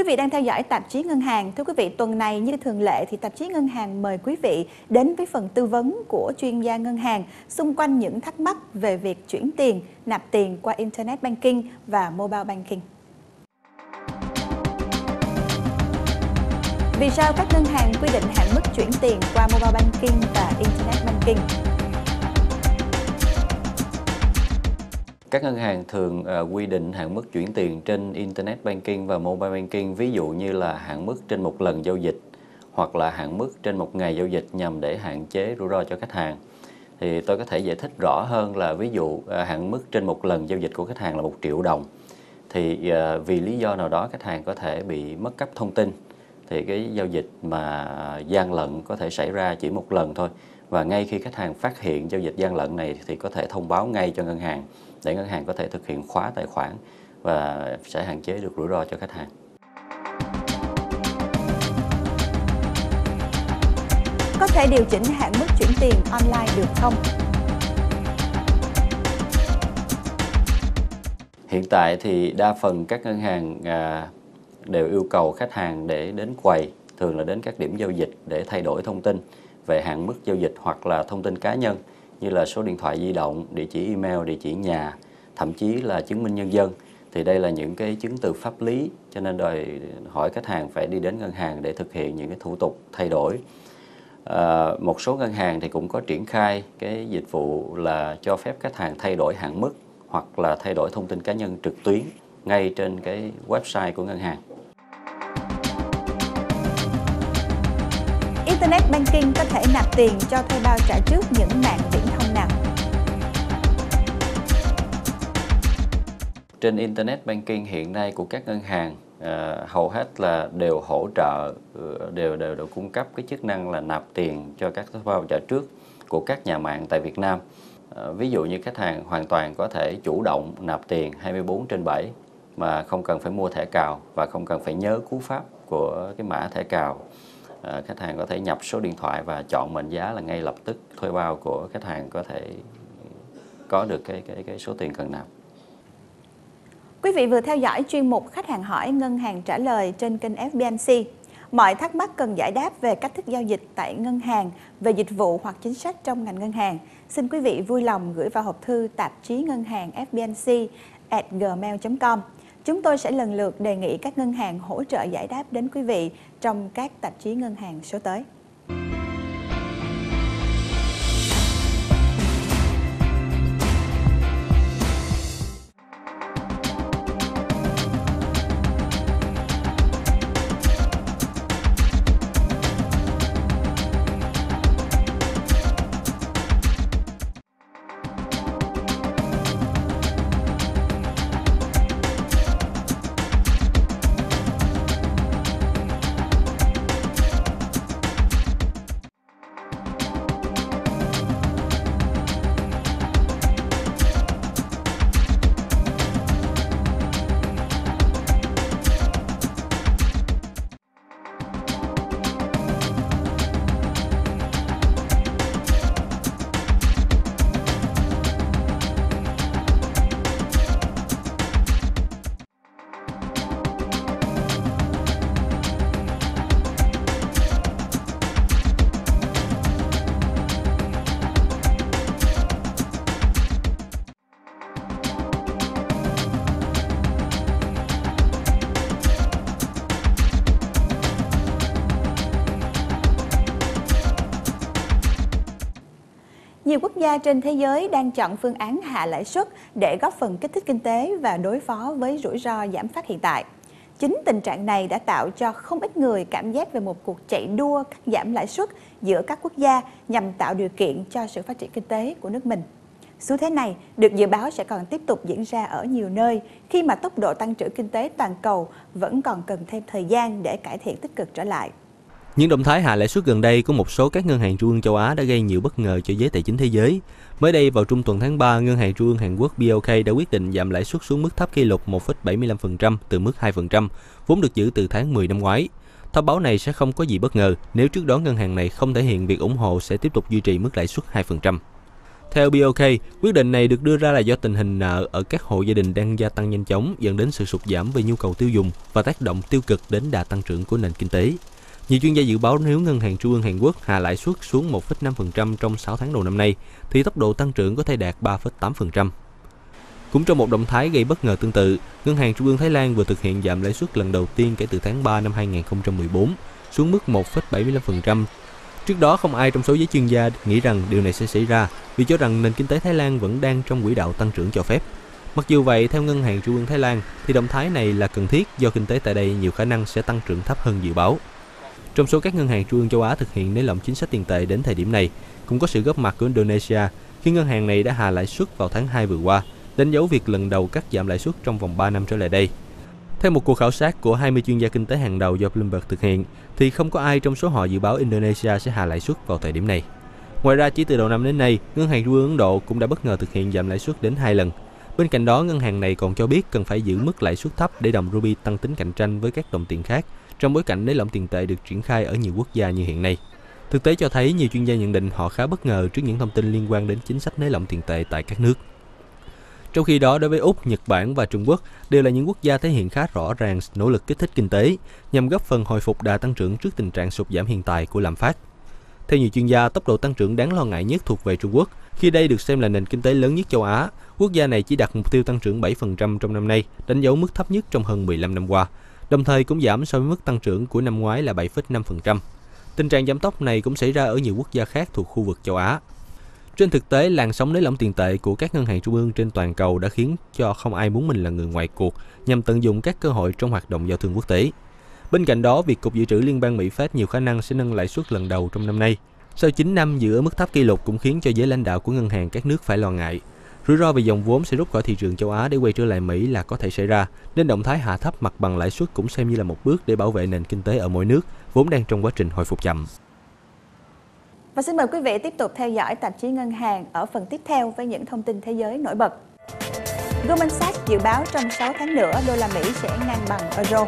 Quý vị đang theo dõi tạp chí Ngân hàng. Thưa quý vị, tuần này như thường lệ thì tạp chí Ngân hàng mời quý vị đến với phần tư vấn của chuyên gia ngân hàng xung quanh những thắc mắc về việc chuyển tiền, nạp tiền qua Internet Banking và Mobile Banking. Vì sao các ngân hàng quy định hạn mức chuyển tiền qua Mobile Banking và Internet Banking? Các ngân hàng thường uh, quy định hạn mức chuyển tiền trên Internet Banking và Mobile Banking, ví dụ như là hạn mức trên một lần giao dịch hoặc là hạn mức trên một ngày giao dịch nhằm để hạn chế rủi ro cho khách hàng. Thì tôi có thể giải thích rõ hơn là ví dụ uh, hạn mức trên một lần giao dịch của khách hàng là một triệu đồng. Thì uh, vì lý do nào đó khách hàng có thể bị mất cắp thông tin thì cái giao dịch mà gian lận có thể xảy ra chỉ một lần thôi và ngay khi khách hàng phát hiện giao dịch gian lận này thì có thể thông báo ngay cho ngân hàng để ngân hàng có thể thực hiện khóa tài khoản và sẽ hạn chế được rủi ro cho khách hàng. Có thể điều chỉnh hạn mức chuyển tiền online được không? Hiện tại thì đa phần các ngân hàng à, đều yêu cầu khách hàng để đến quầy, thường là đến các điểm giao dịch để thay đổi thông tin về hạn mức giao dịch hoặc là thông tin cá nhân như là số điện thoại di động, địa chỉ email, địa chỉ nhà, thậm chí là chứng minh nhân dân. Thì đây là những cái chứng từ pháp lý cho nên đòi hỏi khách hàng phải đi đến ngân hàng để thực hiện những cái thủ tục thay đổi. À, một số ngân hàng thì cũng có triển khai cái dịch vụ là cho phép khách hàng thay đổi hạn mức hoặc là thay đổi thông tin cá nhân trực tuyến ngay trên cái website của ngân hàng. Internet Banking có thể nạp tiền cho thuê bao trả trước những mạng viễn thông nào? Trên Internet Banking hiện nay của các ngân hàng à, hầu hết là đều hỗ trợ, ờ, đều, đều đều cung cấp cái chức năng là nạp tiền cho các thuê bao trả trước của các nhà mạng tại Việt Nam. À, ví dụ như khách hàng hoàn toàn có thể chủ động nạp tiền 24 trên 7 mà không cần phải mua thẻ cào và không cần phải nhớ cú pháp của cái mã thẻ cào à, khách hàng có thể nhập số điện thoại và chọn mệnh giá là ngay lập tức thuê bao của khách hàng có thể có được cái cái cái số tiền cần nạp. Quý vị vừa theo dõi chuyên mục Khách hàng hỏi Ngân hàng trả lời trên kênh FBNC. Mọi thắc mắc cần giải đáp về cách thức giao dịch tại ngân hàng, về dịch vụ hoặc chính sách trong ngành ngân hàng, xin quý vị vui lòng gửi vào hộp thư tạp chí ngân hàng FBNC at gmail.com. Chúng tôi sẽ lần lượt đề nghị các ngân hàng hỗ trợ giải đáp đến quý vị trong các tạp chí ngân hàng số tới. Nhiều quốc gia trên thế giới đang chọn phương án hạ lãi suất để góp phần kích thích kinh tế và đối phó với rủi ro giảm phát hiện tại. Chính tình trạng này đã tạo cho không ít người cảm giác về một cuộc chạy đua cắt giảm lãi suất giữa các quốc gia nhằm tạo điều kiện cho sự phát triển kinh tế của nước mình. Xu thế này được dự báo sẽ còn tiếp tục diễn ra ở nhiều nơi khi mà tốc độ tăng trưởng kinh tế toàn cầu vẫn còn cần thêm thời gian để cải thiện tích cực trở lại. Những động thái hạ lãi suất gần đây của một số các ngân hàng trung ương châu Á đã gây nhiều bất ngờ cho giới tài chính thế giới. Mới đây vào trung tuần tháng 3, ngân hàng trung ương Hàn Quốc BOK đã quyết định giảm lãi suất xuống mức thấp kỷ lục 1,75% từ mức 2%, vốn được giữ từ tháng 10 năm ngoái. Thông báo này sẽ không có gì bất ngờ nếu trước đó ngân hàng này không thể hiện việc ủng hộ sẽ tiếp tục duy trì mức lãi suất 2%. Theo BOK, quyết định này được đưa ra là do tình hình nợ ở các hộ gia đình đang gia tăng nhanh chóng dẫn đến sự sụt giảm về nhu cầu tiêu dùng và tác động tiêu cực đến đà tăng trưởng của nền kinh tế. Nhiều chuyên gia dự báo nếu Ngân hàng Trung ương Hàn Quốc hạ lãi suất xuống 1,5% trong 6 tháng đầu năm nay, thì tốc độ tăng trưởng có thể đạt 3,8%. Cũng trong một động thái gây bất ngờ tương tự, Ngân hàng Trung ương Thái Lan vừa thực hiện giảm lãi suất lần đầu tiên kể từ tháng 3 năm 2014 xuống mức 1,75%. Trước đó không ai trong số giới chuyên gia nghĩ rằng điều này sẽ xảy ra vì cho rằng nền kinh tế Thái Lan vẫn đang trong quỹ đạo tăng trưởng cho phép. Mặc dù vậy, theo Ngân hàng Trung ương Thái Lan, thì động thái này là cần thiết do kinh tế tại đây nhiều khả năng sẽ tăng trưởng thấp hơn dự báo. Trong số các ngân hàng trung ương châu Á thực hiện nới lỏng chính sách tiền tệ đến thời điểm này, cũng có sự góp mặt của Indonesia khi ngân hàng này đã hạ lãi suất vào tháng 2 vừa qua, đánh dấu việc lần đầu cắt giảm lãi suất trong vòng 3 năm trở lại đây. Theo một cuộc khảo sát của 20 chuyên gia kinh tế hàng đầu do Bloomberg thực hiện, thì không có ai trong số họ dự báo Indonesia sẽ hạ lãi suất vào thời điểm này. Ngoài ra, chỉ từ đầu năm đến nay, Ngân hàng Trung ương Ấn Độ cũng đã bất ngờ thực hiện giảm lãi suất đến hai lần. Bên cạnh đó, ngân hàng này còn cho biết cần phải giữ mức lãi suất thấp để đồng rupee tăng tính cạnh tranh với các đồng tiền khác trong bối cảnh nới lỏng tiền tệ được triển khai ở nhiều quốc gia như hiện nay. Thực tế cho thấy nhiều chuyên gia nhận định họ khá bất ngờ trước những thông tin liên quan đến chính sách nới lỏng tiền tệ tại các nước. Trong khi đó, đối với Úc, Nhật Bản và Trung Quốc đều là những quốc gia thể hiện khá rõ ràng nỗ lực kích thích kinh tế nhằm góp phần hồi phục đà tăng trưởng trước tình trạng sụt giảm hiện tại của lạm phát. Theo nhiều chuyên gia, tốc độ tăng trưởng đáng lo ngại nhất thuộc về Trung Quốc, khi đây được xem là nền kinh tế lớn nhất châu Á. Quốc gia này chỉ đặt mục tiêu tăng trưởng 7% trong năm nay, đánh dấu mức thấp nhất trong hơn 15 năm qua, đồng thời cũng giảm so với mức tăng trưởng của năm ngoái là 7,5%. Tình trạng giảm tốc này cũng xảy ra ở nhiều quốc gia khác thuộc khu vực châu Á. Trên thực tế, làn sóng nới lỏng tiền tệ của các ngân hàng trung ương trên toàn cầu đã khiến cho không ai muốn mình là người ngoài cuộc nhằm tận dụng các cơ hội trong hoạt động giao thương quốc tế. Bên cạnh đó, việc Cục Dự trữ Liên bang Mỹ Fed nhiều khả năng sẽ nâng lãi suất lần đầu trong năm nay. Sau 9 năm giữ ở mức thấp kỷ lục cũng khiến cho giới lãnh đạo của ngân hàng các nước phải lo ngại. Rủi ro về dòng vốn sẽ rút khỏi thị trường châu Á để quay trở lại Mỹ là có thể xảy ra, nên động thái hạ thấp mặt bằng lãi suất cũng xem như là một bước để bảo vệ nền kinh tế ở mỗi nước, vốn đang trong quá trình hồi phục chậm. Và xin mời quý vị tiếp tục theo dõi tạp chí Ngân hàng ở phần tiếp theo với những thông tin thế giới nổi bật. Goldman Sachs dự báo trong 6 tháng nữa đô la Mỹ sẽ ngang bằng euro.